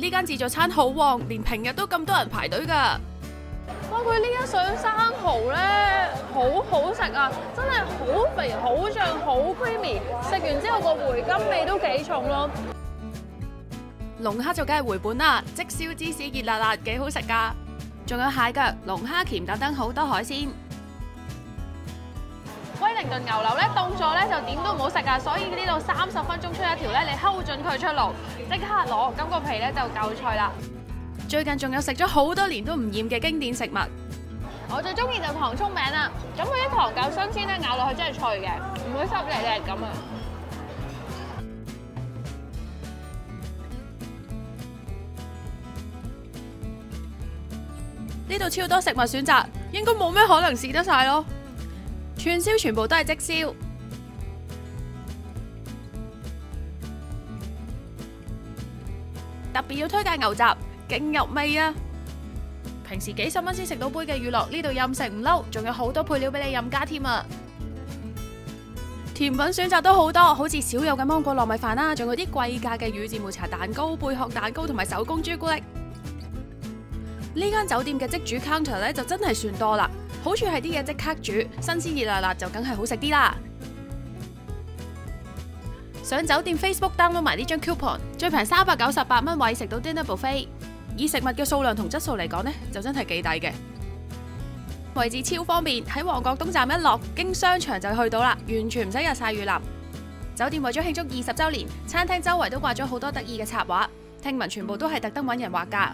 呢間自助餐好旺，連平日都咁多人排隊㗎。哇！佢呢一水生蠔咧，好好食啊！真係好肥、好醬、好 creamy，食完之後個回甘味都幾重咯。龍蝦就梗係回本啦，即燒芝士熱辣辣，幾好食㗎。仲有蟹腳、龍蝦鉗等等好多海鮮。威靈頓牛柳咧凍咗咧就點都唔好食噶，所以呢度三十分鐘出一條咧，你睺準佢出爐，即刻攞，咁個皮咧就夠脆啦。最近仲有食咗好多年都唔厭嘅經典食物，我最中意就糖葱餅啦，咁佢啲糖夠新鮮咧，咬落去真係脆嘅，唔會濕嚟嚟咁啊！呢度超多食物選擇，應該冇咩可能試得晒咯。串燒全部都係即燒，特別要推介牛雜，勁入味啊！平時幾十蚊先食到杯嘅乳酪，呢度任食唔嬲，仲有好多配料俾你任加添啊！甜品選擇都好多，好似少有嘅芒果糯米飯啦，仲有啲貴價嘅乳字抹茶蛋糕、貝殼蛋糕同埋手工朱古力。呢間酒店嘅即煮 counter 咧就真係算多啦，好處係啲嘢即刻煮，新鮮熱辣辣就梗係好食啲啦。上酒店 Facebook download 埋呢張 coupon，最平三百九十八蚊位食到 dinner buffet，以食物嘅數量同質素嚟講呢，就真係幾抵嘅。位置超方便，喺旺角東站一落，經商場就去到啦，完全唔使日曬雨淋。酒店為咗慶祝二十週年，餐廳周圍都掛咗好多得意嘅插畫，聽聞全部都係特登揾人畫㗎。